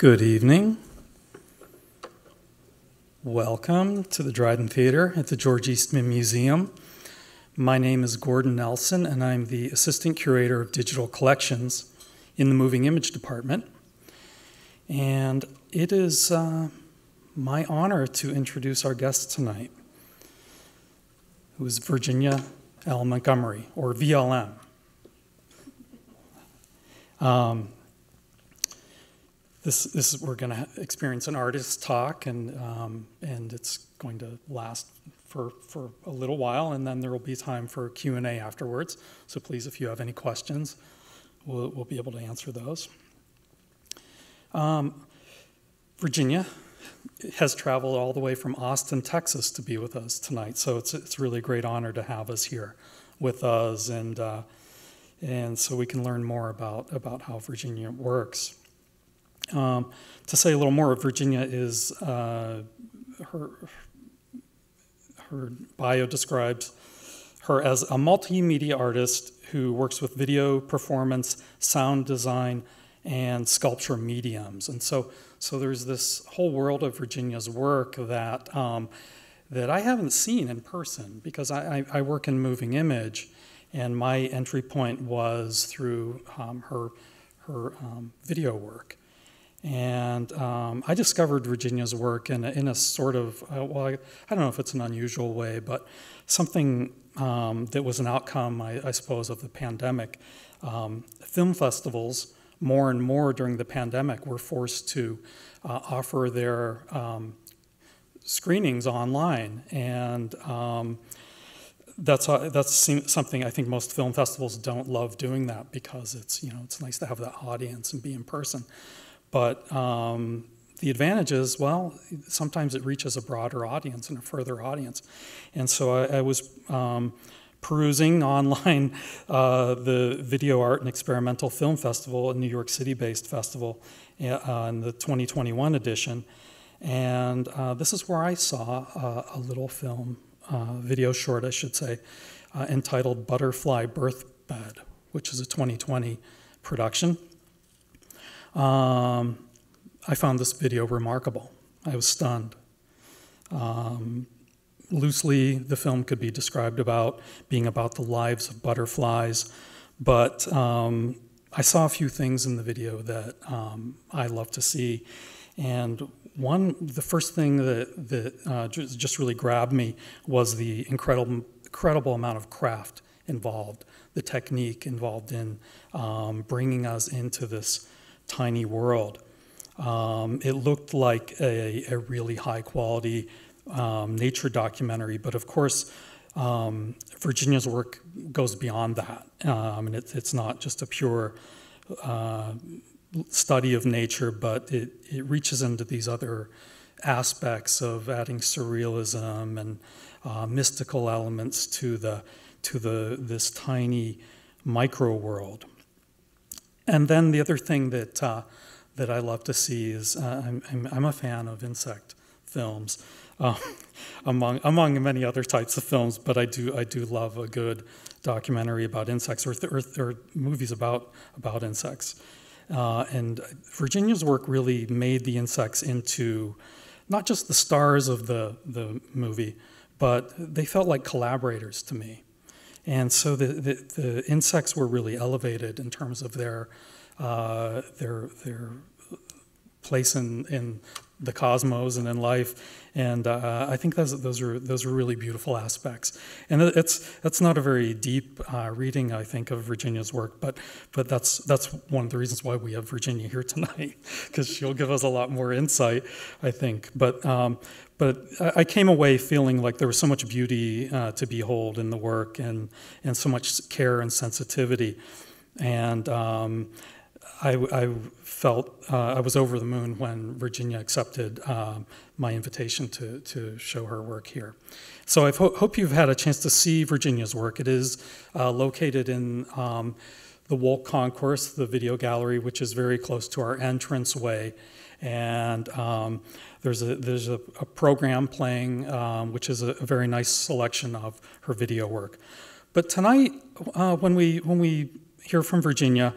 Good evening. Welcome to the Dryden Theater at the George Eastman Museum. My name is Gordon Nelson, and I'm the Assistant Curator of Digital Collections in the Moving Image Department. And it is uh, my honor to introduce our guest tonight, who is Virginia L. Montgomery, or VLM. Um, this, this we're going to experience an artist talk, and um, and it's going to last for for a little while, and then there will be time for Q and A afterwards. So please, if you have any questions, we'll we'll be able to answer those. Um, Virginia has traveled all the way from Austin, Texas, to be with us tonight. So it's it's really a great honor to have us here with us, and uh, and so we can learn more about about how Virginia works. Um, to say a little more, Virginia is uh, her her bio describes her as a multimedia artist who works with video performance, sound design, and sculpture mediums. And so, so there's this whole world of Virginia's work that um, that I haven't seen in person because I, I, I, work in moving image, and my entry point was through um, her her um, video work. And um, I discovered Virginia's work in a, in a sort of, uh, well, I, I, don't know if it's an unusual way, but something um, that was an outcome, I, I suppose, of the pandemic. Um, film festivals, more and more during the pandemic, were forced to uh, offer their um, screenings online. And um, that's uh, that's something I think most film festivals don't love doing that because it's you know it's nice to have that audience and be in person. But um, the advantage is, well, sometimes it reaches a broader audience and a further audience. And so I, I was um, perusing online uh, the Video Art and Experimental Film Festival, a New York City based festival, uh, in the 2021 edition. And uh, this is where I saw uh, a little film, uh, video short, I should say, uh, entitled Butterfly Birthbed, which is a 2020 production. Um, I found this video remarkable. I was stunned. Um, loosely, the film could be described about being about the lives of butterflies, but um, I saw a few things in the video that um, I love to see. And one, the first thing that, that uh, just really grabbed me was the incredible, incredible amount of craft involved, the technique involved in um, bringing us into this tiny world. Um, it looked like a, a really high quality um, nature documentary, but of course, um, Virginia's work goes beyond that. Um, and it, it's not just a pure uh, study of nature, but it, it reaches into these other aspects of adding surrealism and uh, mystical elements to the to the this tiny micro world. And then the other thing that, uh, that I love to see is uh, I'm, I'm, a fan of insect films, uh, among, among many other types of films, but I do, I do love a good documentary about insects or, or, or movies about, about insects. Uh, and Virginia's work really made the insects into not just the stars of the, the movie, but they felt like collaborators to me. And so the, the, the insects were really elevated in terms of their, uh, their, their place in, in the cosmos and in life. And uh, I think those, those, are, those are really beautiful aspects. And it's, that's not a very deep uh, reading, I think, of Virginia's work, but, but that's, that's one of the reasons why we have Virginia here tonight, because she'll give us a lot more insight, I think. But, um, but I came away feeling like there was so much beauty uh, to behold in the work and, and so much care and sensitivity. And um, I, I, felt uh, I was over the moon when Virginia accepted um, my invitation to, to show her work here. So I ho hope you've had a chance to see Virginia's work. It is uh, located in um, the Wolk Concourse, the video gallery, which is very close to our entranceway. And um, there's a there's a, a program playing, um, which is a, a, very nice selection of her video work. But tonight, uh, when we when we hear from Virginia,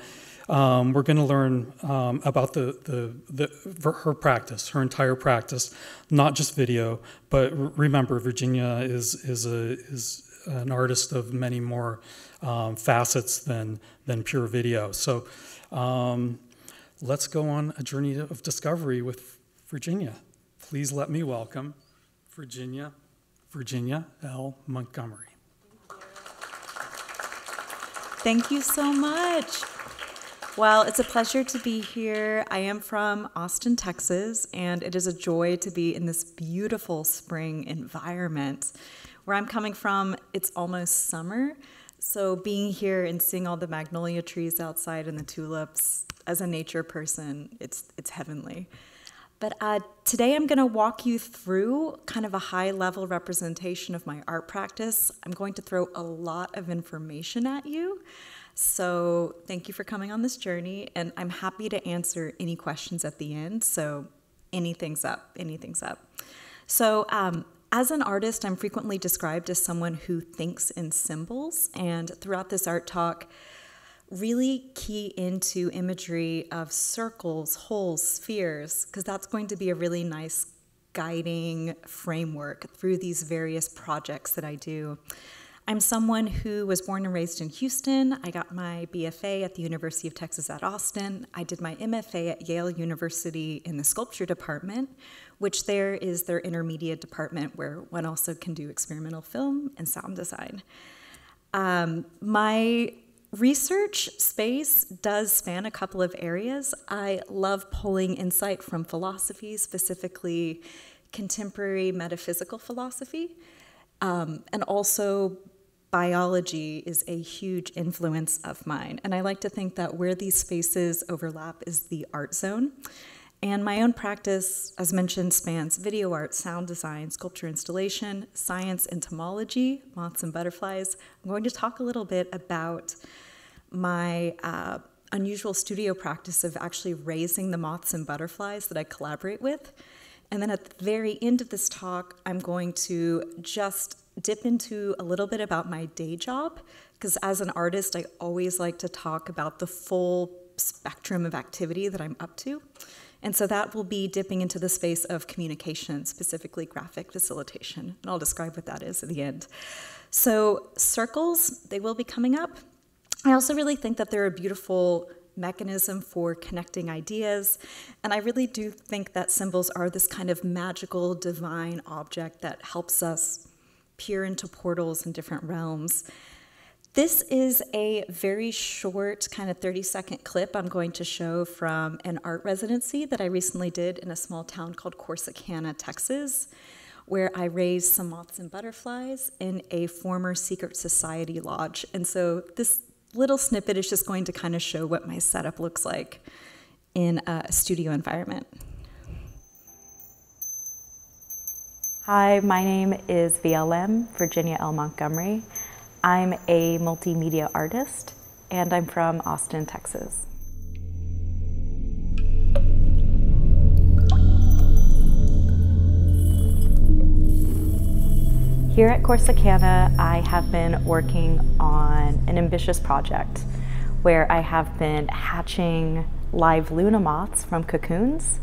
Um, we're going to learn um, about the, the, the, her practice, her entire practice, not just video, but remember, Virginia is, is, a, is an artist of many more um, facets than, than pure video. So um, let's go on a journey of discovery with Virginia. Please let me welcome Virginia, Virginia L. Montgomery. Thank you so much. Well, it's a pleasure to be here. I am from Austin, Texas, and it is a joy to be in this beautiful spring environment. Where I'm coming from, it's almost summer, so being here and seeing all the magnolia trees outside and the tulips, as a nature person, it's it's heavenly. But uh, today I'm going to walk you through kind of a high level representation of my art practice. I'm going to throw a lot of information at you. So thank you for coming on this journey, and I'm happy to answer any questions at the end. So anything's up, anything's up. So um, as an artist, I'm frequently described as someone who thinks in symbols, and throughout this art talk, really key into imagery of circles, holes, spheres, because that's going to be a really nice guiding framework through these various projects that I do. I'm someone who was born and raised in Houston. I got my BFA at the University of Texas at Austin. I did my MFA at Yale University in the sculpture department, which there is their intermediate department where one also can do experimental film and sound design. Um, my Research space does span a couple of areas. I love pulling insight from philosophy, specifically contemporary metaphysical philosophy, um, and also biology is a huge influence of mine. And I like to think that where these spaces overlap is the art zone. And my own practice, as mentioned, spans video art, sound design, sculpture installation, science, entomology, moths and butterflies. I'm going to talk a little bit about my uh, unusual studio practice of actually raising the moths and butterflies that I collaborate with. And then at the very end of this talk, I'm going to just dip into a little bit about my day job, because as an artist, I always like to talk about the full spectrum of activity that I'm up to. And so that will be dipping into the space of communication, specifically graphic facilitation. And I'll describe what that is at the end. So, circles, they will be coming up. I also really think that they're a beautiful mechanism for connecting ideas. And I really do think that symbols are this kind of magical, divine object that helps us peer into portals in different realms. This is a very short, kind of 30 second clip I'm going to show from an art residency that I recently did in a small town called Corsicana, Texas, where I raised some moths and butterflies in a former secret society lodge. And so this little snippet is just going to kind of show what my setup looks like in a studio environment. Hi, my name is VLM, Virginia L. Montgomery. I'm a multimedia artist and I'm from Austin, Texas. Here at Corsicana, I have been working on an ambitious project where I have been hatching live Luna moths from cocoons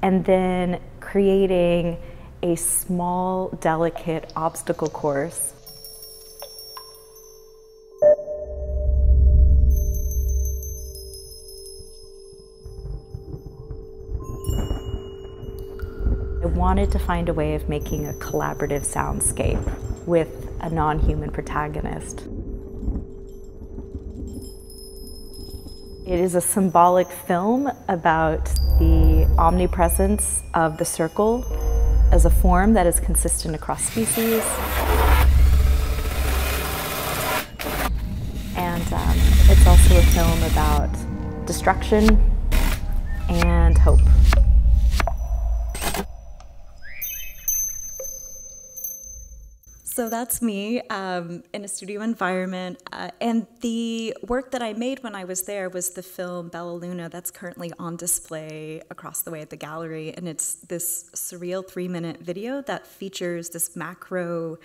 and then creating a small, delicate obstacle course wanted to find a way of making a collaborative soundscape with a non-human protagonist. It is a symbolic film about the omnipresence of the circle as a form that is consistent across species. And um, it's also a film about destruction and hope. So that's me um, in a studio environment. Uh, and the work that I made when I was there was the film Bella Luna that's currently on display across the way at the gallery. And it's this surreal three minute video that features this macro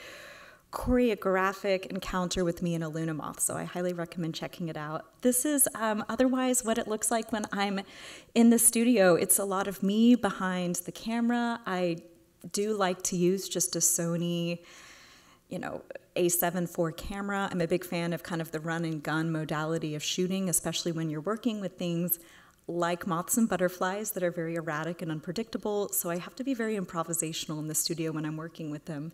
choreographic encounter with me and a Luna moth, so I highly recommend checking it out. This is um, otherwise what it looks like when I'm in the studio. It's a lot of me behind the camera. I do like to use just a Sony, you know, a7 IV camera. I'm a big fan of kind of the run and gun modality of shooting, especially when you're working with things like moths and butterflies that are very erratic and unpredictable. So I have to be very improvisational in the studio when I'm working with them.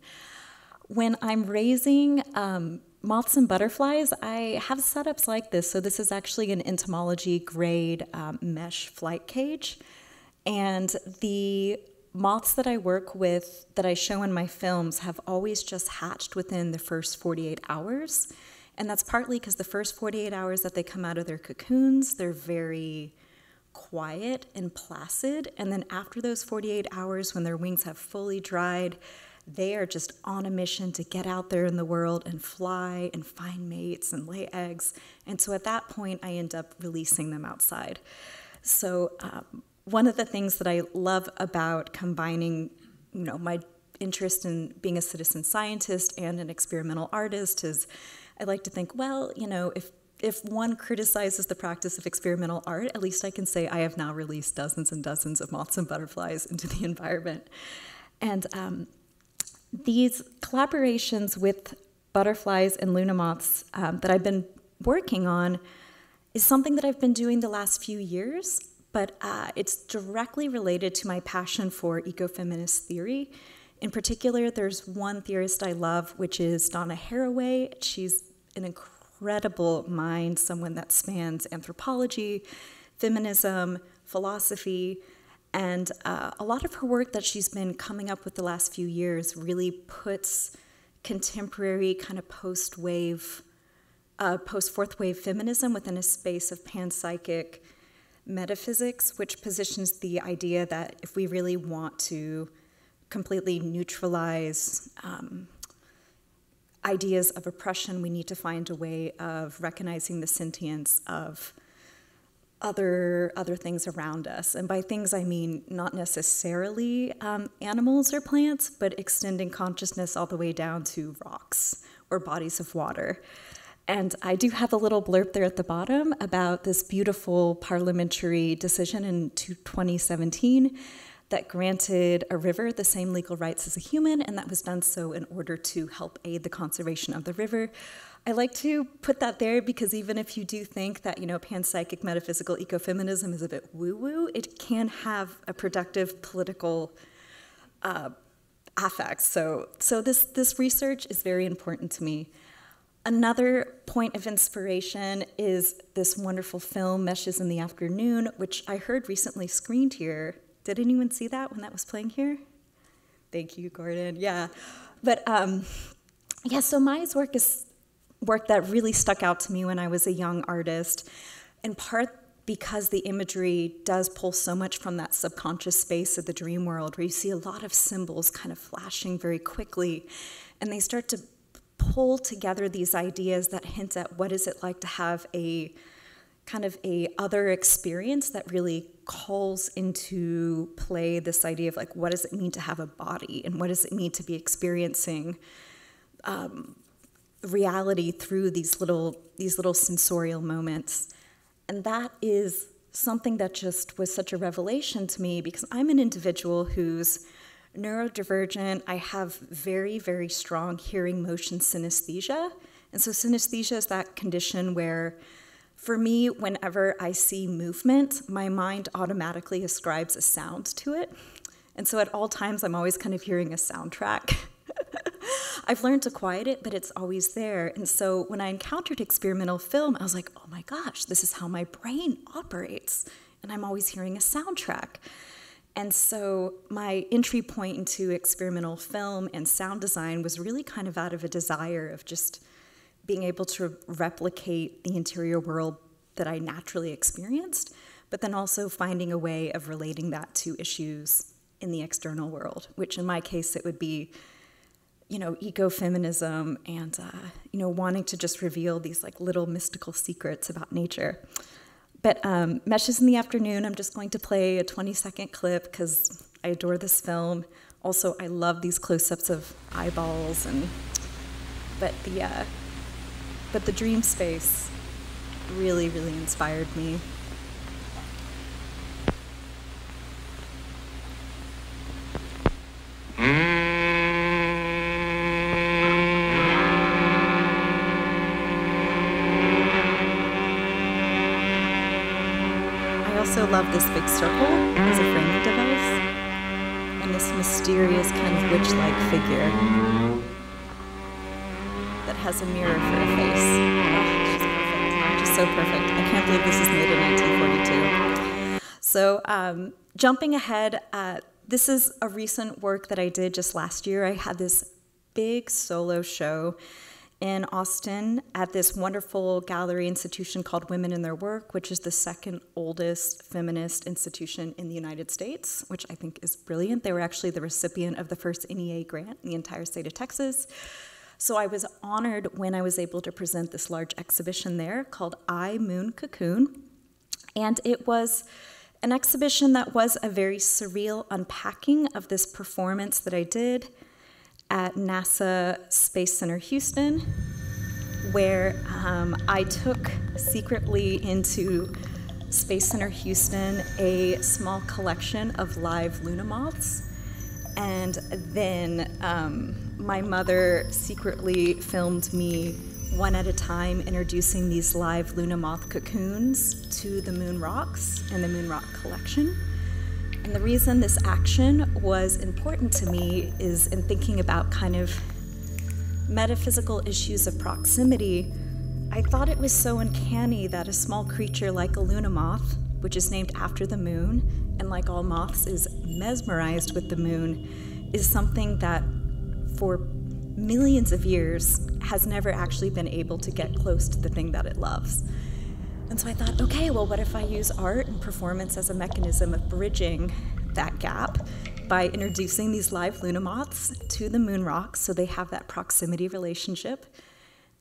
When I'm raising um, moths and butterflies, I have setups like this. So this is actually an entomology grade um, mesh flight cage. And the moths that I work with, that I show in my films, have always just hatched within the first 48 hours. And that's partly because the first 48 hours that they come out of their cocoons, they're very quiet and placid. And then after those 48 hours, when their wings have fully dried, they are just on a mission to get out there in the world and fly and find mates and lay eggs. And so at that point, I end up releasing them outside. So um, one of the things that I love about combining, you know, my interest in being a citizen scientist and an experimental artist is I like to think, well, you know, if if one criticizes the practice of experimental art, at least I can say I have now released dozens and dozens of moths and butterflies into the environment. And um, these collaborations with butterflies and luna moths um, that I've been working on is something that I've been doing the last few years, but uh, it's directly related to my passion for ecofeminist theory. In particular, there's one theorist I love, which is Donna Haraway. She's an incredible mind, someone that spans anthropology, feminism, philosophy, and uh, a lot of her work that she's been coming up with the last few years really puts contemporary kind of post wave, uh, post fourth wave feminism within a space of panpsychic metaphysics, which positions the idea that if we really want to completely neutralize um, ideas of oppression, we need to find a way of recognizing the sentience of other other things around us. And by things, I mean not necessarily um, animals or plants, but extending consciousness all the way down to rocks or bodies of water. And I do have a little blurb there at the bottom about this beautiful parliamentary decision in 2017 that granted a river the same legal rights as a human, and that was done so in order to help aid the conservation of the river. I like to put that there because even if you do think that, you know, panpsychic metaphysical ecofeminism is a bit woo-woo, it can have a productive political uh, affect. So, so this, this research is very important to me. Another point of inspiration is this wonderful film, Meshes in the Afternoon, which I heard recently screened here. Did anyone see that when that was playing here? Thank you, Gordon. Yeah. But um, yeah, so Maya's work is work that really stuck out to me when I was a young artist, in part because the imagery does pull so much from that subconscious space of the dream world, where you see a lot of symbols kind of flashing very quickly, and they start to pull together these ideas that hint at what is it like to have a kind of a other experience that really calls into play this idea of like what does it mean to have a body and what does it mean to be experiencing um, reality through these little these little sensorial moments. And that is something that just was such a revelation to me because i'm an individual who's neurodivergent i have very very strong hearing motion synesthesia and so synesthesia is that condition where for me whenever i see movement my mind automatically ascribes a sound to it and so at all times i'm always kind of hearing a soundtrack I've learned to quiet it, but it's always there. And so when I encountered experimental film, I was like, oh my gosh, this is how my brain operates. And I'm always hearing a soundtrack. And so my entry point into experimental film and sound design was really kind of out of a desire of just being able to replicate the interior world that I naturally experienced, but then also finding a way of relating that to issues in the external world, which in my case it would be you know, ecofeminism and, uh, you know, wanting to just reveal these like little mystical secrets about nature. But um, Meshes in the Afternoon, I'm just going to play a 20 second clip because I adore this film. Also, I love these close ups of eyeballs and but the uh, but the dream space really, really inspired me. This big circle as a framing device and this mysterious kind of witch-like figure that has a mirror for a face. Oh, she's perfect. Just so perfect. I can't believe this is made in 1942. So, um, jumping ahead, uh, this is a recent work that I did just last year. I had this big solo show in Austin at this wonderful gallery institution called Women & Their Work, which is the second oldest feminist institution in the United States, which I think is brilliant. They were actually the recipient of the first NEA grant in the entire state of Texas. So I was honored when I was able to present this large exhibition there called I Moon Cocoon. And it was an exhibition that was a very surreal unpacking of this performance that I did at NASA Space Center Houston, where um, I took secretly into Space Center Houston a small collection of live Luna moths. And then um, my mother secretly filmed me one at a time introducing these live Luna moth cocoons to the moon rocks and the moon rock collection. And the reason this action was important to me is in thinking about kind of metaphysical issues of proximity. I thought it was so uncanny that a small creature like a Luna moth, which is named after the moon, and like all moths is mesmerized with the moon, is something that for millions of years has never actually been able to get close to the thing that it loves. And so I thought, okay, well, what if I use art and performance as a mechanism of bridging that gap by introducing these live Luna moths to the moon rocks so they have that proximity relationship?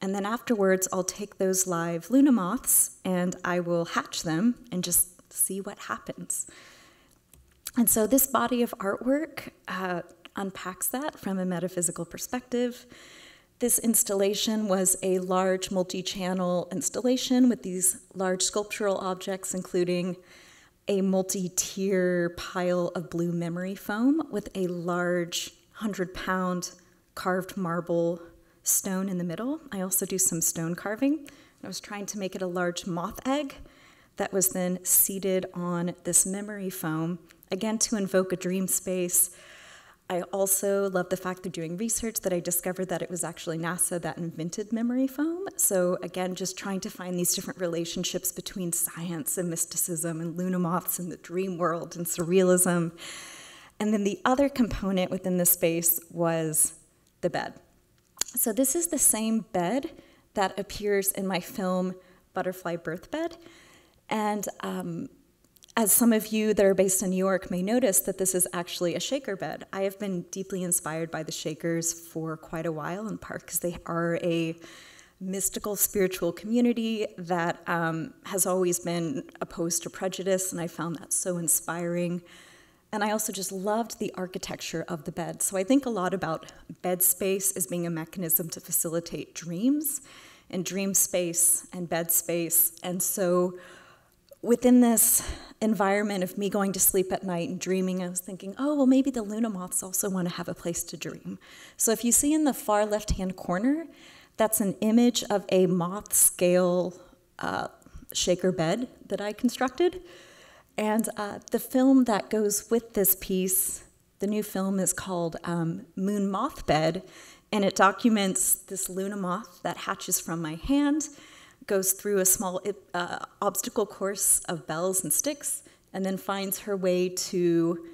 And then afterwards, I'll take those live Luna moths and I will hatch them and just see what happens. And so this body of artwork uh, unpacks that from a metaphysical perspective. This installation was a large multi channel installation with these large sculptural objects, including a multi tier pile of blue memory foam with a large 100 pound carved marble stone in the middle. I also do some stone carving. I was trying to make it a large moth egg that was then seated on this memory foam, again to invoke a dream space I also love the fact they're doing research that I discovered that it was actually NASA that invented memory foam. So again, just trying to find these different relationships between science and mysticism and Luna moths and the dream world and surrealism. And then the other component within the space was the bed. So this is the same bed that appears in my film Butterfly Birth Bed. And um, as some of you that are based in New York may notice that this is actually a shaker bed. I have been deeply inspired by the Shakers for quite a while, in part because they are a mystical spiritual community that um, has always been opposed to prejudice, and I found that so inspiring. And I also just loved the architecture of the bed. So I think a lot about bed space as being a mechanism to facilitate dreams and dream space and bed space. And so within this environment of me going to sleep at night and dreaming, I was thinking, oh, well, maybe the Luna moths also want to have a place to dream. So if you see in the far left hand corner, that's an image of a moth scale uh, shaker bed that I constructed. And uh, the film that goes with this piece, the new film is called um, Moon Moth Bed, and it documents this Luna moth that hatches from my hand goes through a small uh, obstacle course of bells and sticks, and then finds her way to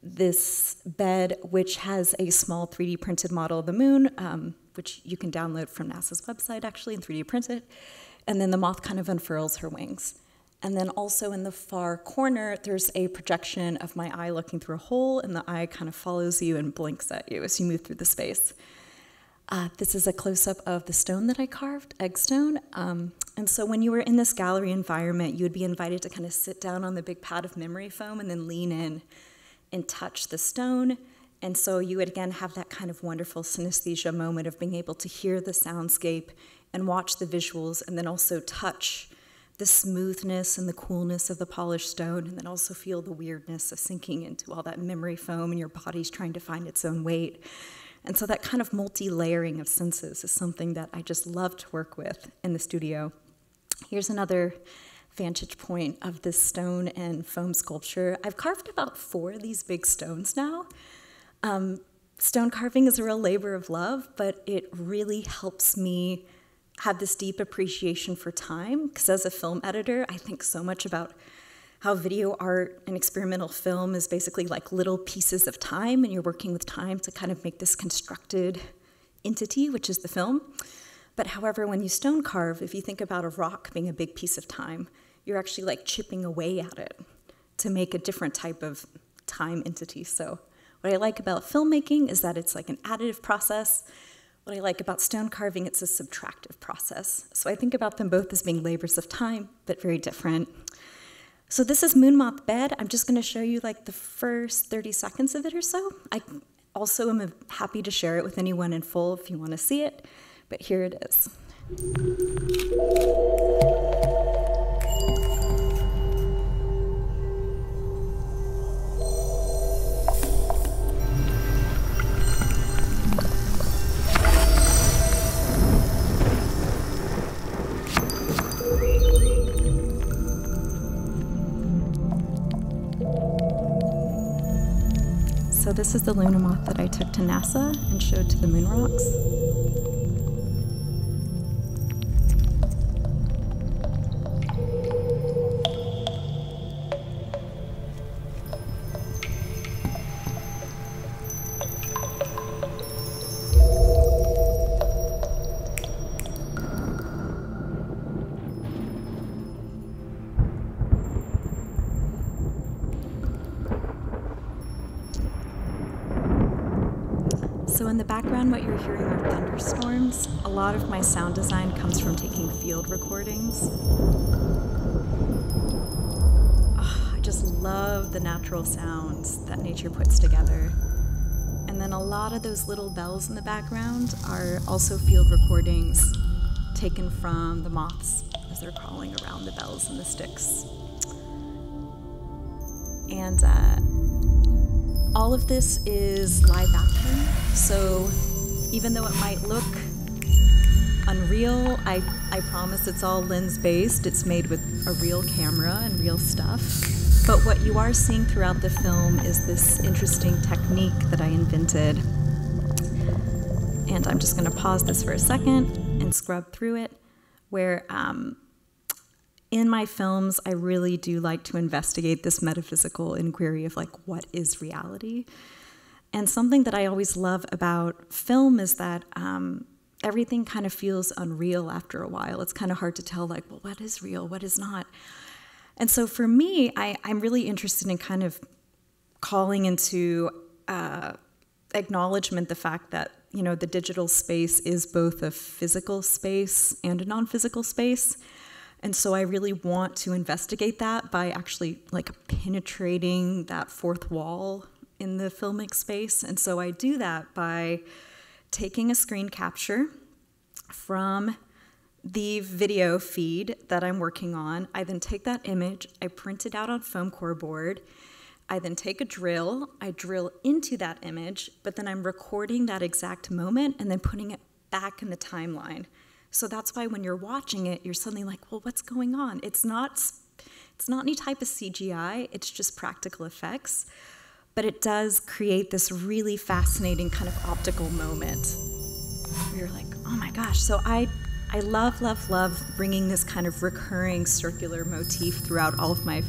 this bed, which has a small 3D printed model of the moon, um, which you can download from NASA's website actually and 3D print it. And then the moth kind of unfurls her wings. And then also in the far corner, there's a projection of my eye looking through a hole, and the eye kind of follows you and blinks at you as you move through the space. Uh, this is a close up of the stone that I carved, egg stone. Um, and so when you were in this gallery environment, you would be invited to kind of sit down on the big pad of memory foam and then lean in and touch the stone And so you would again have that kind of wonderful synesthesia moment of being able to hear the soundscape and watch the visuals and then also touch the smoothness and the coolness of the polished stone and then also feel the weirdness of sinking into all that memory foam and your body's trying to find its own weight. And so that kind of multi-layering of senses is something that I just love to work with in the studio. Here's another vantage point of this stone and foam sculpture. I've carved about four of these big stones now. Um, stone carving is a real labor of love, but it really helps me have this deep appreciation for time because as a film editor, I think so much about how video art and experimental film is basically like little pieces of time, and you're working with time to kind of make this constructed entity, which is the film. But however, when you stone carve, if you think about a rock being a big piece of time, you're actually like chipping away at it to make a different type of time entity. So, what I like about filmmaking is that it's like an additive process. What I like about stone carving, it's a subtractive process. So, I think about them both as being labors of time, but very different. So, this is Moon Moth Bed. I'm just going to show you like the first 30 seconds of it or so. I also am happy to share it with anyone in full if you want to see it, but here it is. This is the Luna moth that I took to NASA and showed to the moon rocks. So in the background, what you're hearing are thunderstorms. A lot of my sound design comes from taking field recordings. Oh, I just love the natural sounds that nature puts together. And then a lot of those little bells in the background are also field recordings taken from the moths as they're crawling around the bells and the sticks. And uh, all of this is live action, so even though it might look unreal, I, I promise it's all lens based. It's made with a real camera and real stuff. But what you are seeing throughout the film is this interesting technique that I invented. And I'm just going to pause this for a second and scrub through it, where um, in my films, I really do like to investigate this metaphysical inquiry of like, what is reality? And something that I always love about film is that um, everything kind of feels unreal after a while. It's kind of hard to tell, like, well, what is real, what is not? And so for me, I, am really interested in kind of calling into uh, acknowledgement the fact that you know the digital space is both a physical space and a non-physical space and so I really want to investigate that by actually like penetrating that fourth wall in the filmic space. And so I do that by taking a screen capture from the video feed that I'm working on. I then take that image, I print it out on foam core board. I then take a drill, I drill into that image, but then I'm recording that exact moment and then putting it back in the timeline. So that's why when you're watching it, you're suddenly like, well, what's going on? It's not, it's not any type of CGI, it's just practical effects. But it does create this really fascinating kind of optical moment you're like, oh my gosh. So I, I love, love, love bringing this kind of recurring circular motif throughout all of my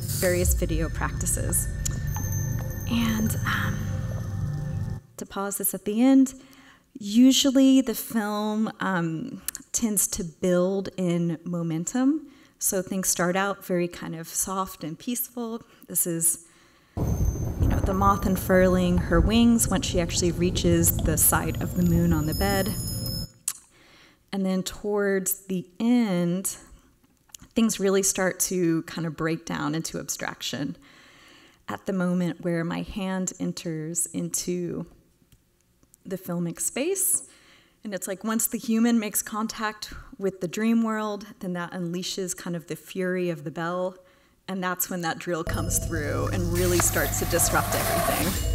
various video practices. And um, to pause this at the end, Usually, the film um, tends to build in momentum. So things start out very kind of soft and peaceful. This is, you know, the moth unfurling her wings once she actually reaches the side of the moon on the bed. And then towards the end, things really start to kind of break down into abstraction. at the moment where my hand enters into the filmic space. And it's like once the human makes contact with the dream world, then that unleashes kind of the fury of the bell. And that's when that drill comes through and really starts to disrupt everything.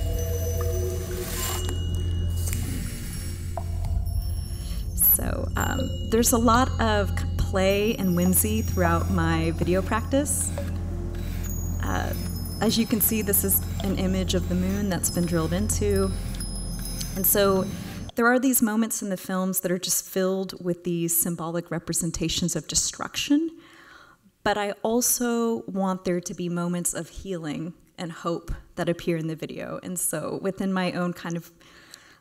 So um, there's a lot of play and whimsy throughout my video practice. Uh, as you can see, this is an image of the moon that's been drilled into. And so there are these moments in the films that are just filled with these symbolic representations of destruction. But I also want there to be moments of healing and hope that appear in the video. And so within my own kind of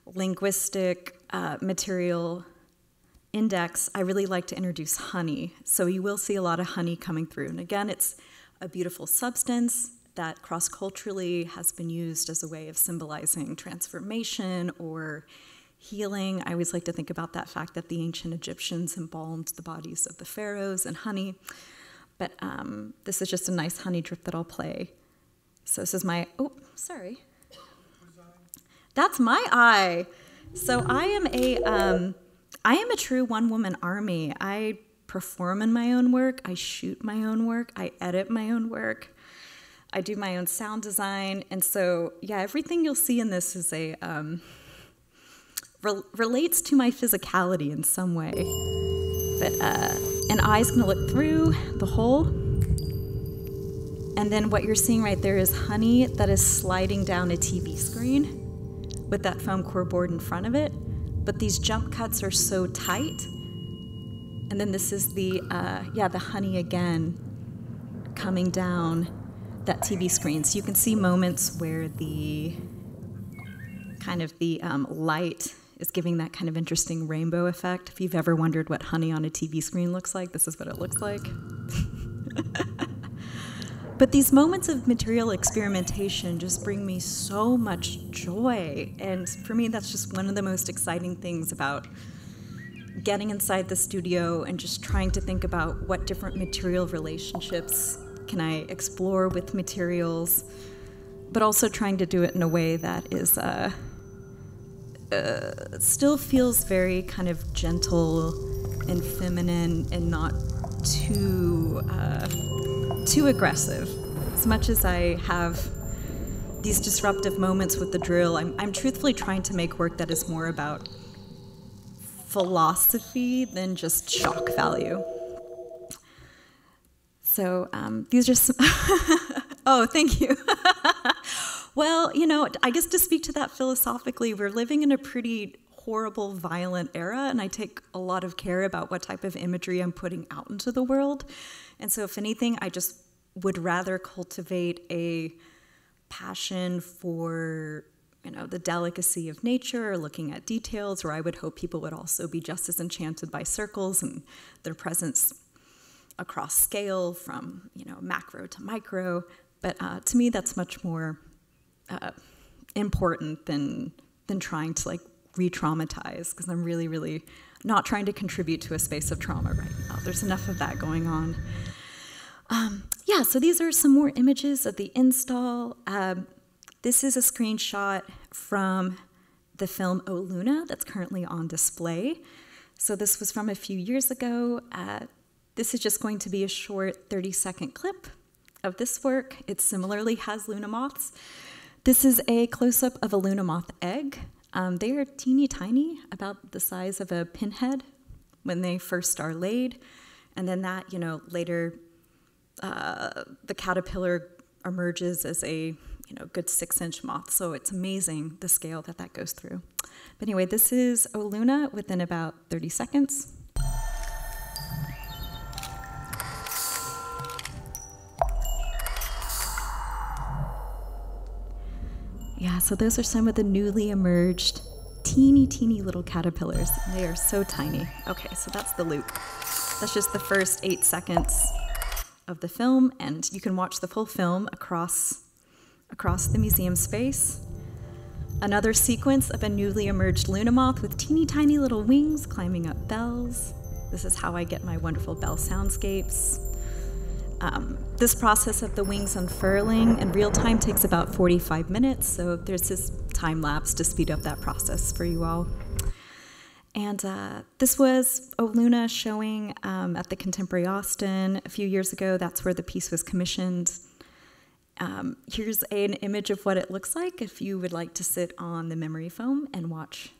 linguistic uh, material index, I really like to introduce honey. So you will see a lot of honey coming through. And again, it's a beautiful substance that cross culturally has been used as a way of symbolizing transformation or healing. I always like to think about that fact that the ancient Egyptians embalmed the bodies of the pharaohs in honey. But um, this is just a nice honey drip that I'll play. So this is my, oh, sorry. That's my eye. So I am a, um, I am a true one woman army. I perform in my own work, I shoot my own work, I edit my own work. I do my own sound design, and so yeah, everything you'll see in this is a um, re- relates to my physicality in some way. But uh, an eye's gonna look through the hole, and then what you're seeing right there is honey that is sliding down a TV screen with that foam core board in front of it. But these jump cuts are so tight, and then this is the uh, yeah the honey again coming down that TV screen. So you can see moments where the kind of the um, light is giving that kind of interesting rainbow effect. If you've ever wondered what honey on a TV screen looks like, this is what it looks like. but these moments of material experimentation just bring me so much joy. And for me, that's just one of the most exciting things about getting inside the studio and just trying to think about what different material relationships can I explore with materials, but also trying to do it in a way that is uh, uh, still feels very kind of gentle and feminine and not too uh, too aggressive. As much as I have these disruptive moments with the drill, I'm, I'm truthfully trying to make work that is more about philosophy than just shock value. So um, these are some. oh, thank you. well, you know, I guess to speak to that philosophically, we're living in a pretty horrible, violent era, and I take a lot of care about what type of imagery I'm putting out into the world. And so, if anything, I just would rather cultivate a passion for you know the delicacy of nature looking at details where i would hope people would also be just as enchanted by circles and their presence across scale from you know macro to micro. But uh, to me, that's much more uh, important than than trying to like re-traumatize because I'm really, really not trying to contribute to a space of trauma right now. There's enough of that going on. Um, yeah, so these are some more images of the install. Um, this is a screenshot from the film O Luna that's currently on display. So this was from a few years ago. Uh, this is just going to be a short 30 second clip of this work. It similarly has Luna moths. This is a close up of a Luna moth egg. Um, they are teeny tiny, about the size of a pinhead when they first are laid. And then that, you know, later uh, the caterpillar emerges as a you know good six inch moth. So it's amazing the scale that that goes through. But anyway, this is Oluna within about 30 seconds. Yeah, so those are some of the newly emerged teeny, teeny little caterpillars. They are so tiny. Okay, so that's the loop. That's just the first eight seconds of the film, and you can watch the full film across, across the museum space. Another sequence of a newly emerged Luna moth with teeny tiny little wings climbing up bells. This is how I get my wonderful bell soundscapes. Um, this process of the wings unfurling in real time takes about 45 minutes, so there's this time lapse to speed up that process for you all. And uh, this was Oluna showing um, at the Contemporary Austin a few years ago. That's where the piece was commissioned. Um, here's an image of what it looks like if you would like to sit on the memory foam and watch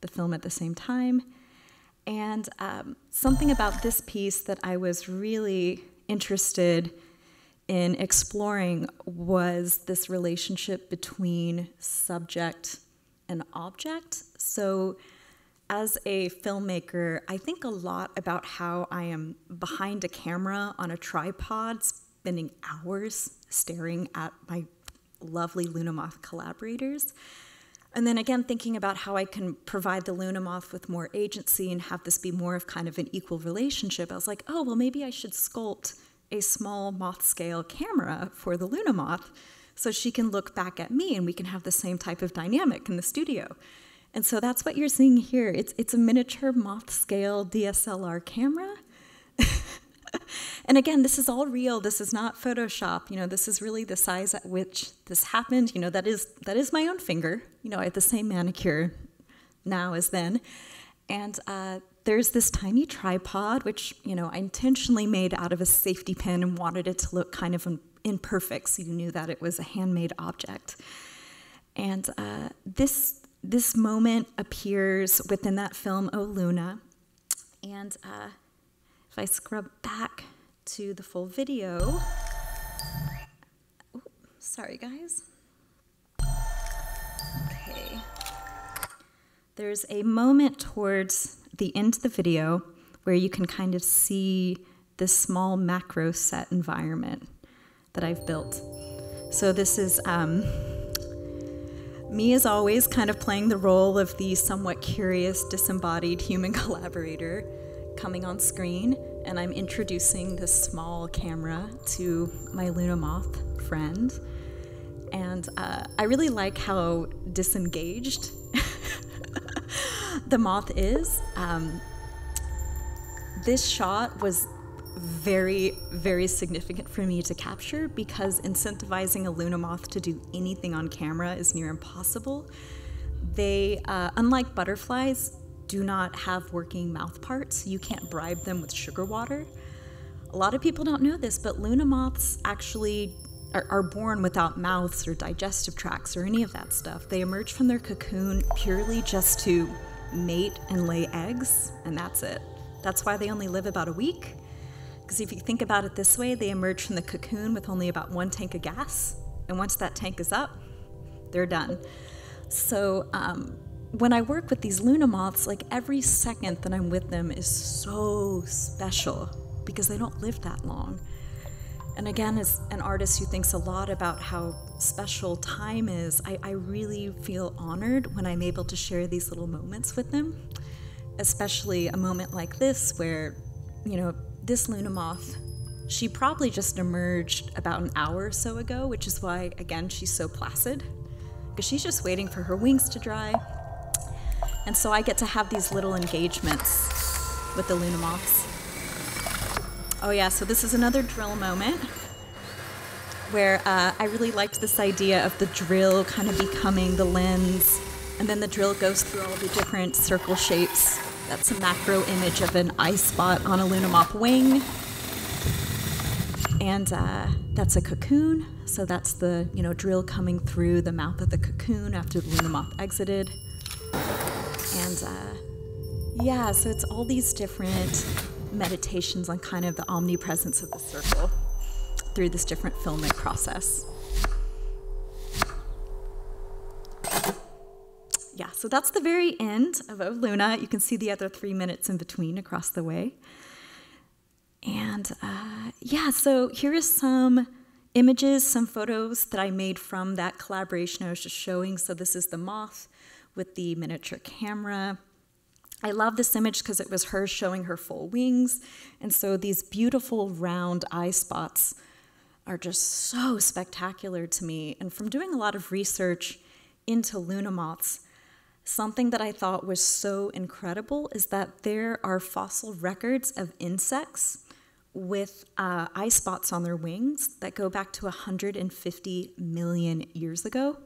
the film at the same time. And um, something about this piece that I was really interested in exploring was this relationship between subject and object. So, as a filmmaker, I think a lot about how I am behind a camera on a tripod, spending hours staring at my lovely Luna Moth collaborators. And then again, thinking about how I can provide the Luna Moth with more agency and have this be more of kind of an equal relationship, I was like, oh, well, maybe I should sculpt a small moth scale camera for the Luna Moth so she can look back at me and we can have the same type of dynamic in the studio. And so that's what you're seeing here. It's, it's a miniature moth scale DSLR camera. and again, this is all real. This is not Photoshop. You know, this is really the size at which this happened. You know, that is that is my own finger. You know, I have the same manicure now as then. And uh, there's this tiny tripod, which you know I intentionally made out of a safety pin and wanted it to look kind of imperfect, so you knew that it was a handmade object. And uh, this this moment appears within that film, Oh Luna. And uh, if I scrub back to the full video, Ooh, sorry guys. Okay. There's a moment towards the end of the video where you can kind of see this small macro set environment that I've built. So this is um, me, as always, kind of playing the role of the somewhat curious, disembodied human collaborator coming on screen, and I'm introducing this small camera to my Luna Moth friend. And uh, I really like how disengaged the moth is. Um, this shot was very, very significant for me to capture because incentivizing a Luna moth to do anything on camera is near impossible. They, uh, unlike butterflies, do not have working mouth parts. You can't bribe them with sugar water. A lot of people don't know this, but Luna moths actually are, are born without mouths or digestive tracts or any of that stuff. They emerge from their cocoon purely just to mate and lay eggs, and that's it. That's why they only live about a week. Because if you think about it this way, they emerge from the cocoon with only about one tank of gas, and once that tank is up, they're done. So um, when I work with these Luna moths, like every second that I'm with them is so special because they don't live that long. And again, as an artist who thinks a lot about how special time is, I, I, really feel honored when I'm able to share these little moments with them, especially a moment like this where, you know, this Luna moth, she probably just emerged about an hour or so ago, which is why, again, she's so placid, because she's just waiting for her wings to dry. And so I get to have these little engagements with the Luna moths. Oh, yeah, so this is another drill moment where uh, I really liked this idea of the drill kind of becoming the lens, and then the drill goes through all the different circle shapes. That's a macro image of an eye spot on a Luna moth wing. And uh, that's a cocoon, so that's the you know drill coming through the mouth of the cocoon after the Luna moth exited. And uh, yeah, so it's all these different meditations on kind of the omnipresence of the circle through this different filmic process. Yeah, so that's the very end of O Luna. You can see the other three minutes in between across the way. And uh, yeah, so here is some images, some photos that I made from that collaboration I was just showing. So this is the moth with the miniature camera. I love this image because it was her showing her full wings. And so these beautiful round eye spots are just so spectacular to me. And from doing a lot of research into Luna moths, something that I thought was so incredible is that there are fossil records of insects with uh, eye spots on their wings that go back to 150 million years ago.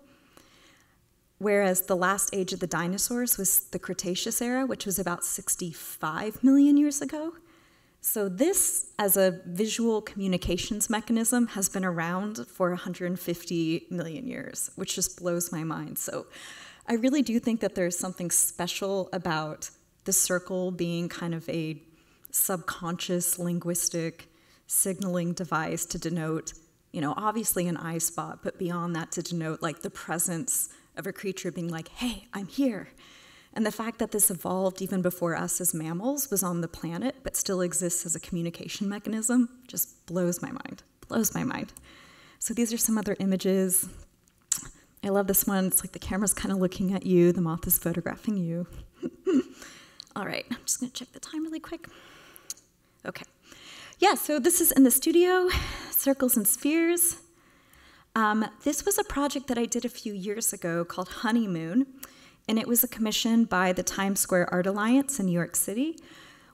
Whereas the last age of the dinosaurs was the Cretaceous era, which was about 65 million years ago. So, this, as a visual communications mechanism, has been around for 150 million years, which just blows my mind. So, I really do think that there's something special about the circle being kind of a subconscious linguistic signaling device to denote, you know, obviously an eye spot, but beyond that to denote like the presence of a creature being like, hey, I'm here. And the fact that this evolved even before us as mammals was on the planet, but still exists as a communication mechanism, just blows my mind. Blows my mind. So these are some other images. I love this one. It's like the camera's kind of looking at you, the moth is photographing you. All right, I'm just gonna check the time really quick. Okay. Yeah, so this is in the studio, Circles and Spheres. Um, this was a project that I did a few years ago called Honeymoon, and it was a commission by the Times Square Art Alliance in New York City,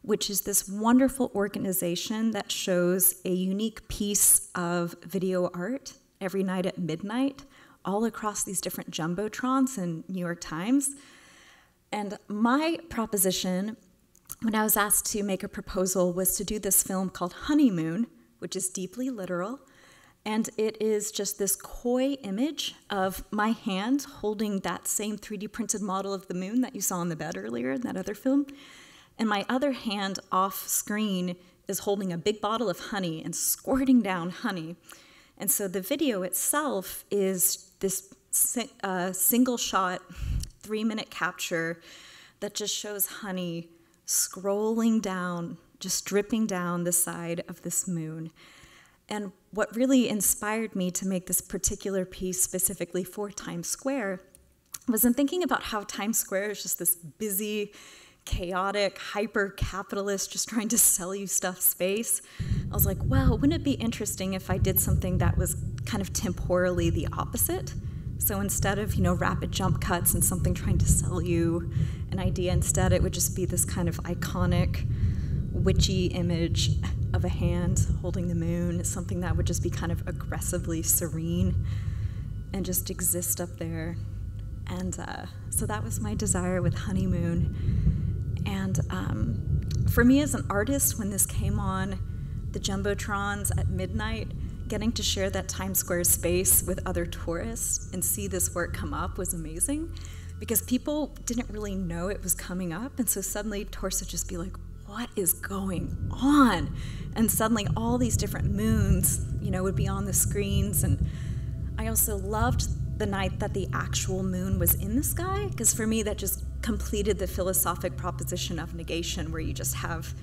which is this wonderful organization that shows a unique piece of video art every night at midnight, all across these different jumbotrons in New York Times. And my proposition when I was asked to make a proposal was to do this film called Honeymoon, which is deeply literal. And it is just this coy image of my hand holding that same 3D printed model of the moon that you saw on the bed earlier in that other film. And my other hand off screen is holding a big bottle of honey and squirting down honey. And so the video itself is this uh, single shot, three minute capture that just shows honey scrolling down, just dripping down the side of this moon. And what really inspired me to make this particular piece specifically for Times Square was in thinking about how Times Square is just this busy, chaotic, hyper capitalist, just trying to sell you stuff space. I was like, well, wouldn't it be interesting if I did something that was kind of temporally the opposite? So instead of, you know, rapid jump cuts and something trying to sell you an idea, instead it would just be this kind of iconic, witchy image of a hand holding the moon, something that would just be kind of aggressively serene and just exist up there. And uh, so that was my desire with Honeymoon. And um, for me as an artist, when this came on the Jumbotrons at midnight, getting to share that Times Square space with other tourists and see this work come up was amazing because people didn't really know it was coming up. And so suddenly tourists just be like, what is going on? And suddenly all these different moons, you know, would be on the screens. And I also loved the night that the actual moon was in the sky because for me that just completed the philosophic proposition of negation where you just have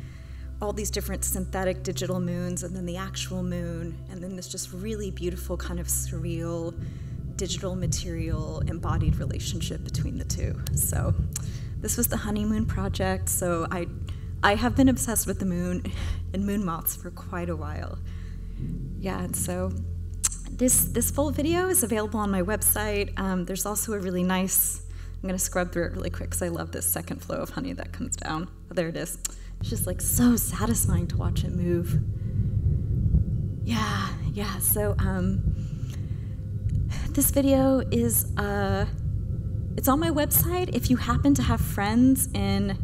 all these different synthetic digital moons and then the actual moon and then this just really beautiful kind of surreal digital material embodied relationship between the two so this was the honeymoon project so i i have been obsessed with the moon and moon moths for quite a while yeah and so this this full video is available on my website um, there's also a really nice i'm going to scrub through it really quick because i love this second flow of honey that comes down oh, there it is it's just like so satisfying to watch it move. Yeah, yeah. So um, this video is uh, it's on my website. If you happen to have friends in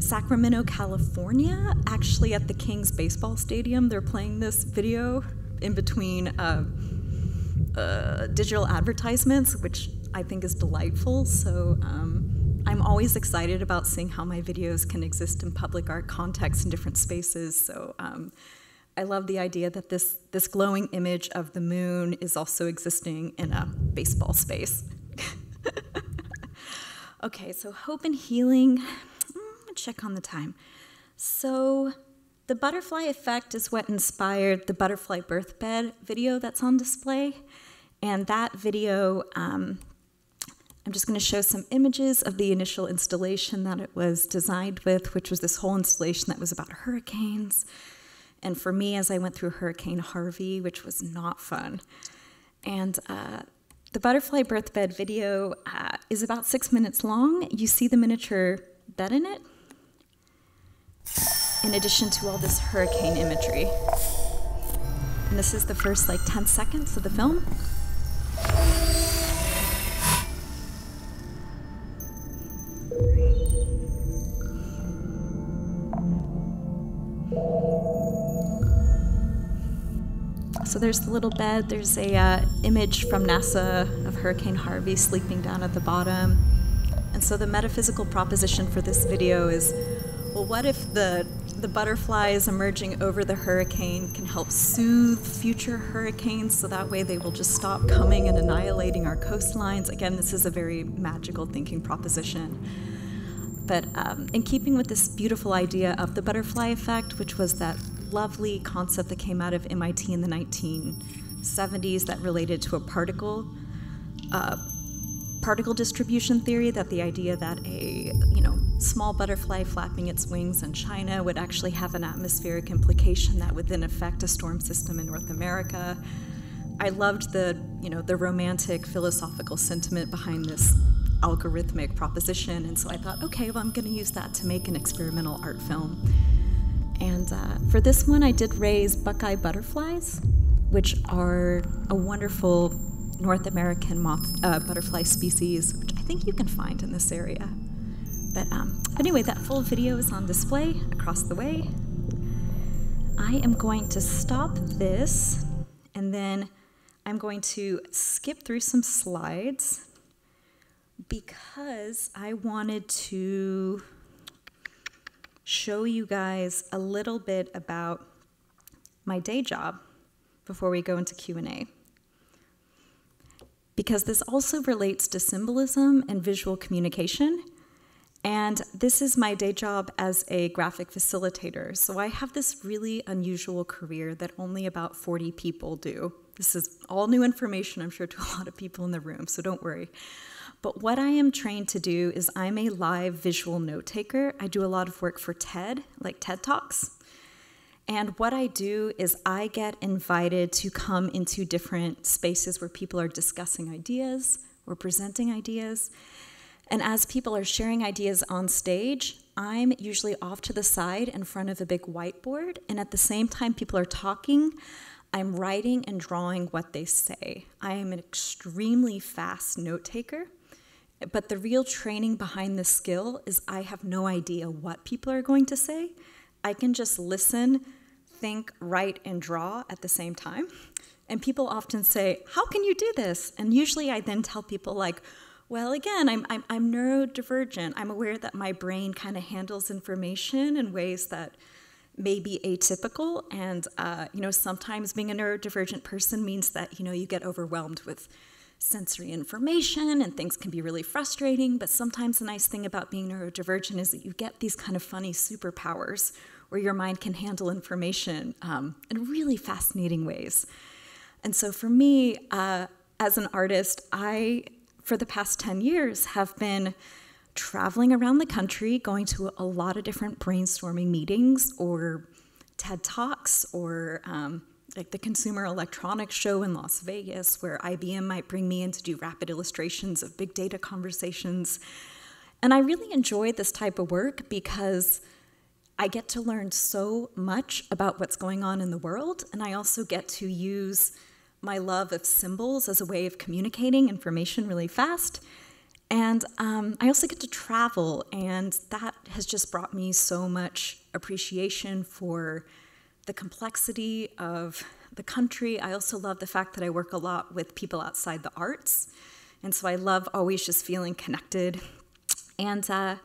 Sacramento, California, actually at the Kings baseball stadium, they're playing this video in between uh, uh, digital advertisements, which I think is delightful. So. Um, I'm always excited about seeing how my videos can exist in public art contexts in different spaces. So um, I love the idea that this, this glowing image of the moon is also existing in a baseball space. okay, so hope and healing. Mm, check on the time. So the butterfly effect is what inspired the butterfly birth bed video that's on display. And that video um, I'm just going to show some images of the initial installation that it was designed with, which was this whole installation that was about hurricanes. And for me, as I went through Hurricane Harvey, which was not fun. And uh, the butterfly birth bed video uh, is about six minutes long. You see the miniature bed in it. In addition to all this hurricane imagery. And this is the first like 10 seconds of the film. So there's the little bed. There's a uh, image from NASA of Hurricane Harvey sleeping down at the bottom. And so the metaphysical proposition for this video is, well, what if the the butterflies emerging over the hurricane can help soothe future hurricanes so that way they will just stop coming and annihilating our coastlines. Again, this is a very magical thinking proposition. But um, in keeping with this beautiful idea of the butterfly effect, which was that lovely concept that came out of MIT in the 1970s that related to a particle. Uh, particle distribution theory that the idea that a you know small butterfly flapping its wings in China would actually have an atmospheric implication that would then affect a storm system in North America. I loved the you know the romantic philosophical sentiment behind this algorithmic proposition, and so I thought, okay, well I'm going to use that to make an experimental art film. And uh, for this one, I did raise buckeye butterflies, which are a wonderful North American moth uh, butterfly species, which I think you can find in this area. But um, anyway, that full video is on display across the way. I am going to stop this and then I'm going to skip through some slides because I wanted to show you guys a little bit about my day job before we go into Q&A. Because this also relates to symbolism and visual communication. And this is my day job as a graphic facilitator. So I have this really unusual career that only about 40 people do. This is all new information, I'm sure, to a lot of people in the room, so don't worry. But what I am trained to do is I'm a live visual note taker. I do a lot of work for TED, like TED Talks. And what I do is I get invited to come into different spaces where people are discussing ideas or presenting ideas. And as people are sharing ideas on stage, I'm usually off to the side in front of a big whiteboard. And at the same time, people are talking, I'm writing and drawing what they say. I am an extremely fast note taker. But the real training behind this skill is I have no idea what people are going to say. I can just listen, think, write, and draw at the same time. And people often say, How can you do this? And usually I then tell people, like, well, again, I'm, I'm, I'm neurodivergent. I'm aware that my brain kind of handles information in ways that may be atypical. And, uh, you know, sometimes being a neurodivergent person means that, you know, you get overwhelmed with sensory information and things can be really frustrating, but sometimes the nice thing about being neurodivergent is that you get these kind of funny superpowers where your mind can handle information um, in really fascinating ways. And so for me, uh, as an artist, I, for the past 10 years, have been traveling around the country, going to a lot of different brainstorming meetings or TED Talks or um, like the Consumer Electronics Show in Las Vegas, where IBM might bring me in to do rapid illustrations of big data conversations. And I really enjoy this type of work because I get to learn so much about what's going on in the world, and I also get to use my love of symbols as a way of communicating information really fast. And um, I also get to travel, and that has just brought me so much appreciation for the complexity of the country. I also love the fact that I work a lot with people outside the arts. And so I love always just feeling connected. And uh,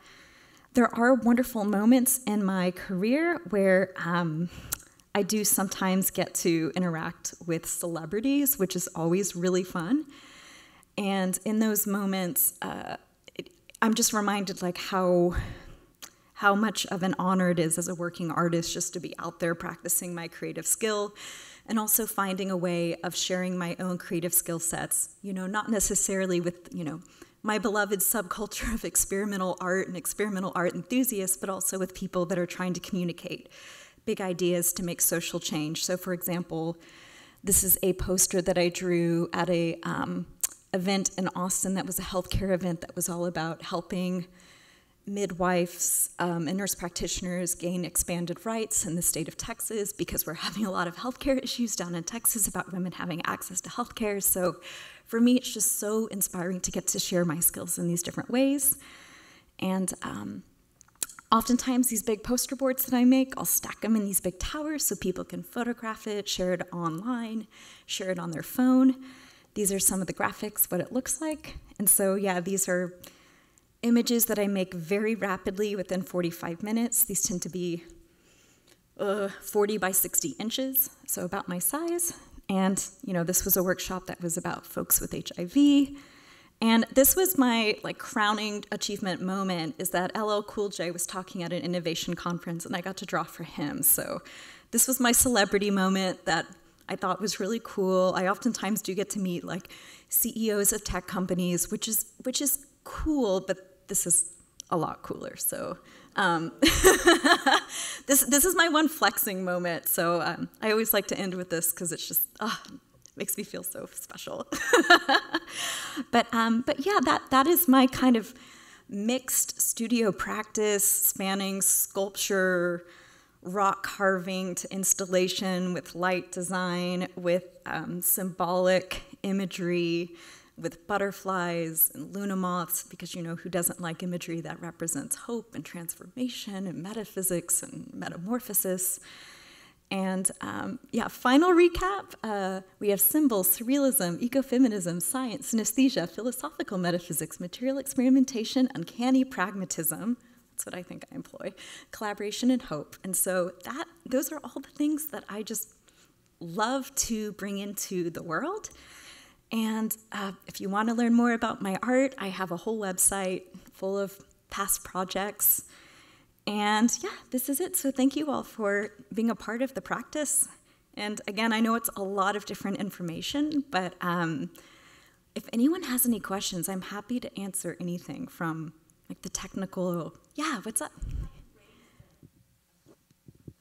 there are wonderful moments in my career where um, I do sometimes get to interact with celebrities, which is always really fun. And in those moments, uh, it, I'm just reminded like how how much of an honor it is as a working artist just to be out there practicing my creative skill and also finding a way of sharing my own creative skill sets, you know, not necessarily with, you know, my beloved subculture of experimental art and experimental art enthusiasts, but also with people that are trying to communicate big ideas to make social change. So, for example, this is a poster that I drew at a um, event in Austin that was a healthcare event that was all about helping midwives um, and nurse practitioners gain expanded rights in the state of Texas because we're having a lot of healthcare issues down in Texas about women having access to healthcare. So for me, it's just so inspiring to get to share my skills in these different ways. And um, oftentimes, these big poster boards that I make, I'll stack them in these big towers so people can photograph it, share it online, share it on their phone. These are some of the graphics, what it looks like. And so, yeah, these are images that I make very rapidly within 45 minutes. These tend to be uh, 40 by 60 inches, so about my size. And, you know, this was a workshop that was about folks with HIV. And this was my like crowning achievement moment is that LL Cool J was talking at an innovation conference and I got to draw for him. So this was my celebrity moment that I thought was really cool. I oftentimes do get to meet like CEOs of tech companies, which is which is cool, but this is a lot cooler. So um, this this is my one flexing moment. So um, I always like to end with this because it's just oh, makes me feel so special. but um, but yeah, that that is my kind of mixed studio practice spanning sculpture rock carving to installation with light design with um, symbolic imagery with butterflies and luna moths, because you know who doesn't like imagery that represents hope and transformation and metaphysics and metamorphosis. And um, yeah, final recap uh, we have symbols, surrealism, ecofeminism, science, synesthesia, philosophical metaphysics, material experimentation, uncanny pragmatism. That's what I think I employ. Collaboration and hope. And so that those are all the things that I just love to bring into the world. And uh, if you want to learn more about my art, I have a whole website full of past projects. And yeah, this is it. So thank you all for being a part of the practice. And again, I know it's a lot of different information, but um, if anyone has any questions, I'm happy to answer anything from like the technical. Yeah, what's up?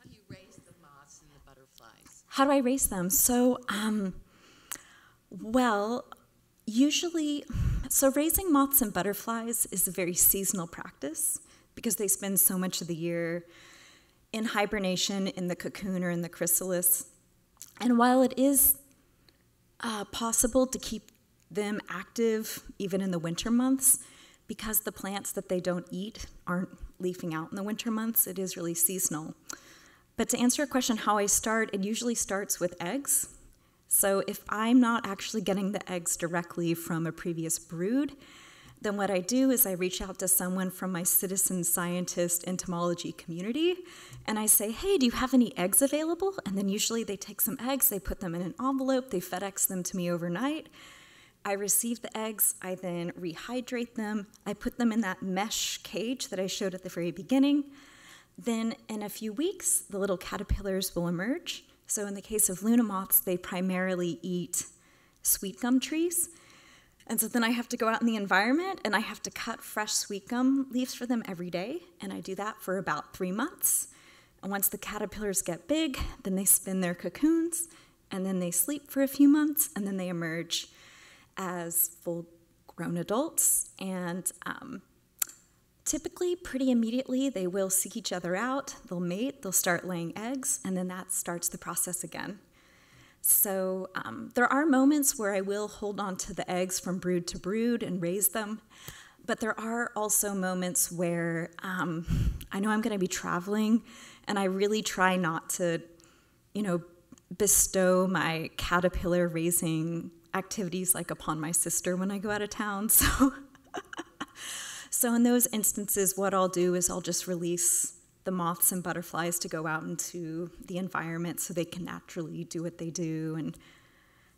How do you raise the moths and the butterflies? How do I raise them? So, um, well, usually, so raising moths and butterflies is a very seasonal practice because they spend so much of the year in hibernation in the cocoon or in the chrysalis. And while it is uh, possible to keep them active even in the winter months, because the plants that they don't eat aren't leafing out in the winter months, it is really seasonal. But to answer your question, how I start, it usually starts with eggs. So if I'm not actually getting the eggs directly from a previous brood, then what I do is I reach out to someone from my citizen scientist entomology community and I say, hey, do you have any eggs available? And then usually they take some eggs, they put them in an envelope, they FedEx them to me overnight. I receive the eggs, I then rehydrate them, I put them in that mesh cage that I showed at the very beginning. Then in a few weeks, the little caterpillars will emerge. So, in the case of Luna moths, they primarily eat sweet gum trees. And so then I have to go out in the environment and I have to cut fresh sweet gum leaves for them every day. And I do that for about three months. And once the caterpillars get big, then they spin their cocoons and then they sleep for a few months and then they emerge as full grown adults. And um, Typically, pretty immediately, they will seek each other out, they'll mate, they'll start laying eggs, and then that starts the process again. So, um, there are moments where I will hold on to the eggs from brood to brood and raise them, but there are also moments where um, I know I'm going to be traveling, and I really try not to, you know, bestow my caterpillar raising activities like upon my sister when I go out of town. So, so, in those instances, what I'll do is I'll just release the moths and butterflies to go out into the environment so they can naturally do what they do. And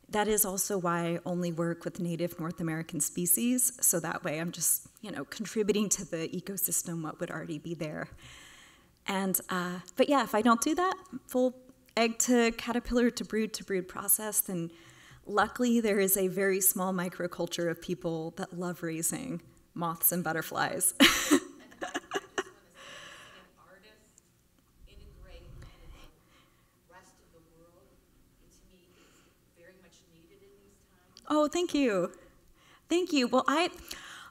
that is also why I only work with native North American species. So that way I'm just, you know, contributing to the ecosystem what would already be there. And, uh, but yeah, if I don't do that, full egg to caterpillar to brood to brood process, then luckily there is a very small microculture of people that love raising moths and butterflies. Oh, thank you. Thank you. Well, I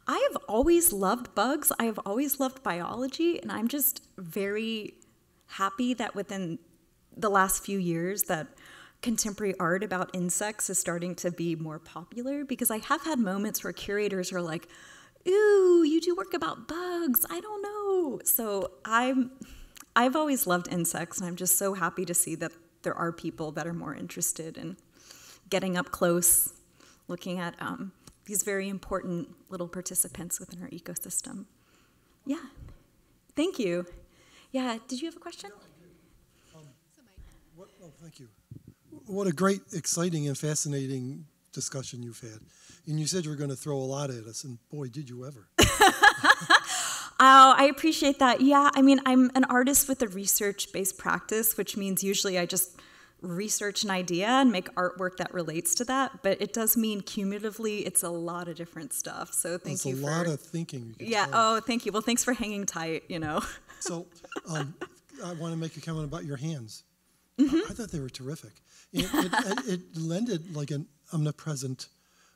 I have always loved bugs. I have always loved biology, and I'm just very happy that within the last few years that contemporary art about insects is starting to be more popular because I have had moments where curators are like, "Ooh, you do work about bugs. I don't know." So, I'm I've always loved insects, and I'm just so happy to see that there are people that are more interested in getting up close, looking at um, these very important little participants within our ecosystem. Yeah, thank you. Yeah, did you have a question? What, oh, thank you. What a great, exciting, and fascinating discussion you've had. And you said you were going to throw a lot at us, and boy, did you ever. Oh, I appreciate that. Yeah, I mean, I'm an artist with a research based practice, which means usually I just research an idea and make artwork that relates to that. But it does mean cumulatively, it's a lot of different stuff. So thank It's you a for. lot of thinking. you yeah. tell. Oh, thank you. Well, thanks for hanging tight. You know. So um, I want to make a comment about your hands. Mm-hmm. I, I thought they were terrific. It, it, it, it lended like an omnipresent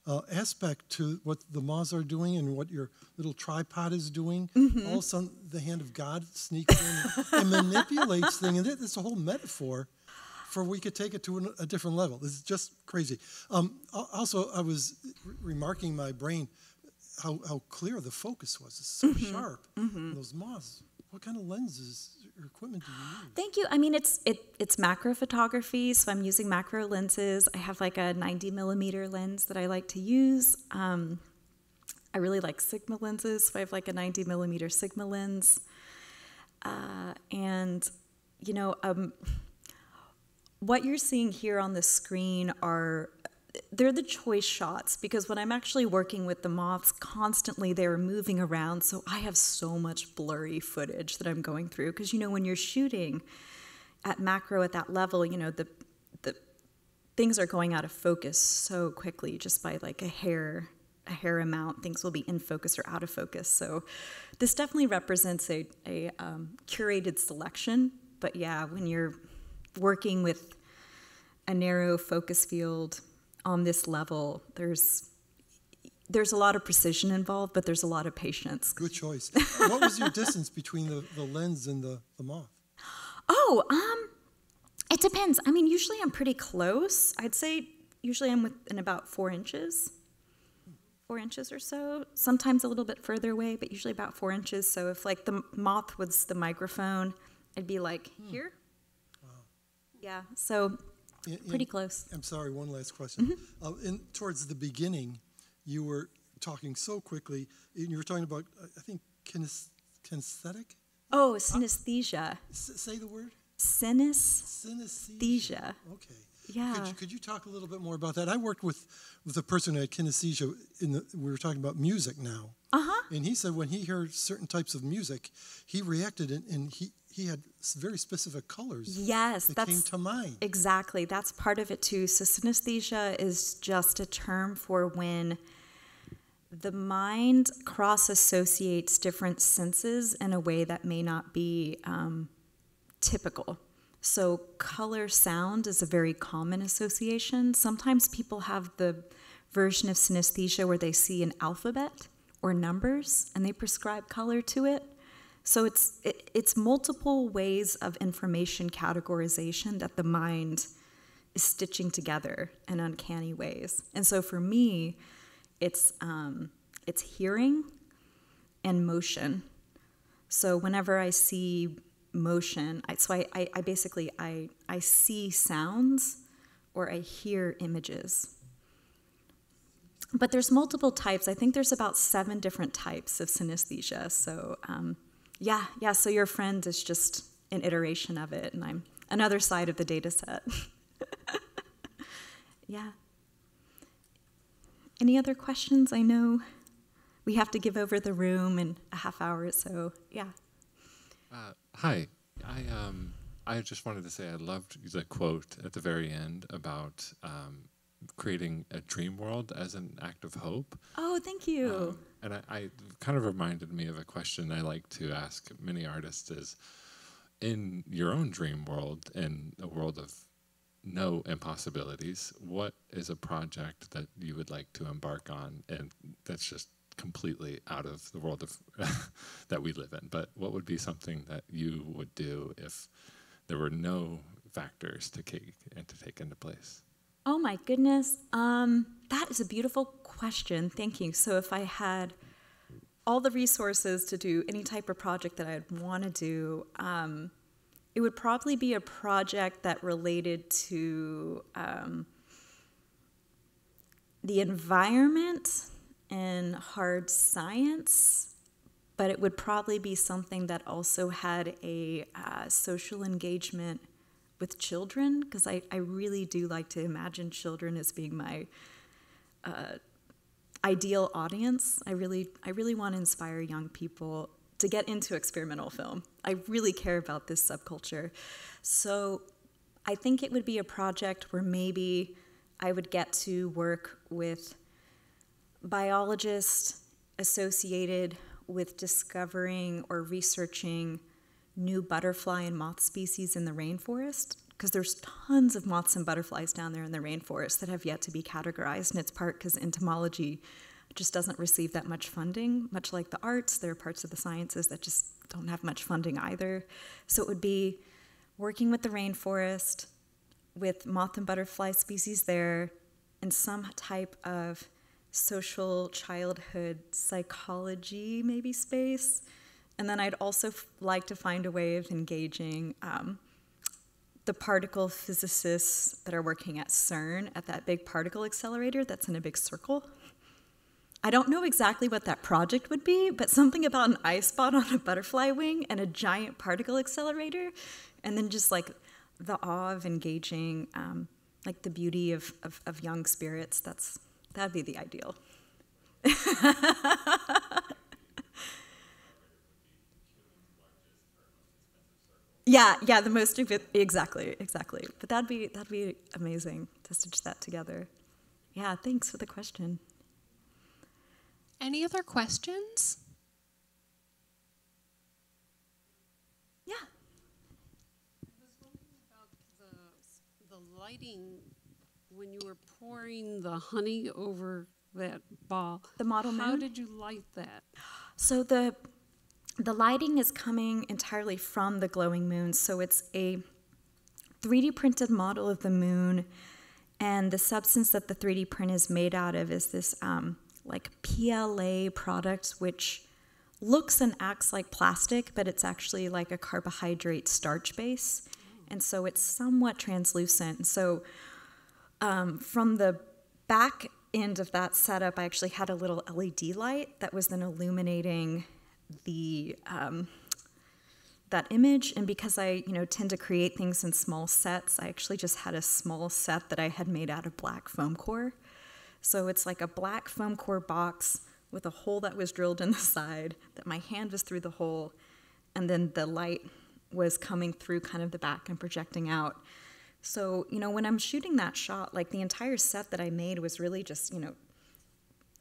uh, aspect to what the moths are doing and what your little tripod is doing. Mm-hmm. All of a sudden, the hand of God sneaks in and manipulates things. And it- it's a whole metaphor for we could take it to an, a different level. This is just crazy. Um, also, I was re- remarking my brain how, how clear the focus was. It's so Mm-hmm. sharp. And those moths. What kind of lenses or equipment do you use? Thank you. I mean, it's it it's macro photography, so I'm using macro lenses. I have like a 90 millimeter lens that I like to use. Um, I really like Sigma lenses, so I have like a 90 millimeter Sigma lens. Uh, and you know, um, what you're seeing here on the screen are they're the choice shots because when I'm actually working with the moths constantly they're moving around. So I have so much blurry footage that I'm going through because you know when you're shooting at macro at that level you know the the things are going out of focus so quickly just by like a hair a hair amount. Things will be in focus or out of focus. So this definitely represents a, a um, curated selection. But yeah when you're working with a narrow focus field on this level there's there's a lot of precision involved but there's a lot of patience. Good choice. what was your distance between the, the lens and the, the moth? oh um it depends. I mean usually i'm pretty close. I'd say usually i'm within about four inches. Four inches or so. Sometimes a little bit further away but usually about four inches. So if like the moth was the microphone i'd be like here. Yeah. So In- pretty close I'm sorry, one last question. Mm-hmm. Uh, in, towards the beginning, you were talking so quickly, and you were talking about, uh, I think, kines- kinesthetic? oh synesthesia S- say the word? synesthesia Synesthesia. Okay. Yeah. Could you, could you talk a little bit more about that? I worked with, with a person who had kinesthesia. In the, we were talking about music now. Uh huh. And he said when he heard certain types of music, he reacted and, and he, he had very specific colors Yes, that that's came to mind. exactly. That's part of it too. So synesthesia is just a term for when the mind cross associates different senses in a way that may not be um, typical. So, color sound is a very common association. Sometimes people have the version of synesthesia where they see an alphabet or numbers and they prescribe color to it. So it's it, it's multiple ways of information categorization that the mind is stitching together in uncanny ways. And so for me, it's um, it's hearing and motion. So whenever I see motion, I, so I, I, I basically I, I see sounds or I hear images. But there's multiple types. I think there's about seven different types of synesthesia. So um, yeah, yeah. So your friend is just an iteration of it, and I'm another side of the data set. yeah. Any other questions? I know we have to give over the room in a half hour, so yeah. Uh, hi, I um, I just wanted to say I loved the quote at the very end about um, creating a dream world as an act of hope. Oh, thank you. Um, and I, I kind of reminded me of a question I like to ask many artists: is in your own dream world, in a world of no impossibilities, what is a project that you would like to embark on, and that's just completely out of the world of that we live in. But what would be something that you would do if there were no factors to take and to take into place? Oh my goodness. Um, that is a beautiful question. Thank you. So if I had all the resources to do any type of project that I'd want to do, um, it would probably be a project that related to um, the environment and hard science, but it would probably be something that also had a uh, social engagement with children, because I, I really do like to imagine children as being my uh, ideal audience. I really, I really want to inspire young people to get into experimental film. I really care about this subculture. So I think it would be a project where maybe I would get to work with biologists associated with discovering or researching new butterfly and moth species in the rainforest? Because there's tons of moths and butterflies down there in the rainforest that have yet to be categorized and it's part because entomology just doesn't receive that much funding much like the arts. There are parts of the sciences that just don't have much funding either. So it would be working with the rainforest with moth and butterfly species there and some type of social childhood psychology maybe space. And then i'd also like to find a way of engaging um, the particle physicists that are working at cern at that big particle accelerator that's in a big circle. I don't know exactly what that project would be but something about an eye spot on a butterfly wing and a giant particle accelerator and then just like the awe of engaging um, like the beauty of, of, of young spirits that's that'd be the ideal. Yeah yeah the most exactly exactly. But that'd be that'd be amazing to stitch that together. Yeah thanks for the question. Any other questions? yeah. The, the lighting when you were pouring the honey over that ball. The model How moon? did you light that? So the the lighting is coming entirely from the glowing moon. So it's a 3D printed model of the moon, and the substance that the 3D print is made out of is this um, like PLA product, which looks and acts like plastic, but it's actually like a carbohydrate starch base, and so it's somewhat translucent. So um, from the back end of that setup, I actually had a little LED light that was then illuminating the um, that image. And because I, you know, tend to create things in small sets, I actually just had a small set that I had made out of black foam core. So it's like a black foam core box with a hole that was drilled in the side. That my hand was through the hole, and then the light was coming through kind of the back and projecting out. So, you know, when I'm shooting that shot, like the entire set that I made was really just, you know,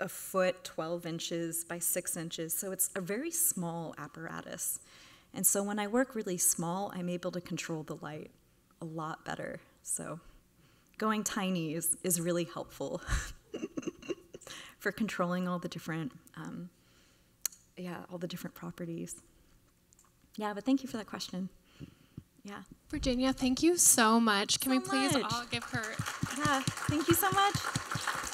a foot, 12 inches by six inches. So it's a very small apparatus. And so when I work really small, I'm able to control the light a lot better. So going tiny is, is really helpful for controlling all the different, um, yeah, all the different properties. Yeah, but thank you for that question. Yeah. Virginia, thank you so much. Can we please much. all give her Yeah, thank you so much.